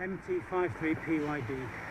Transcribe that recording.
MT53PYD.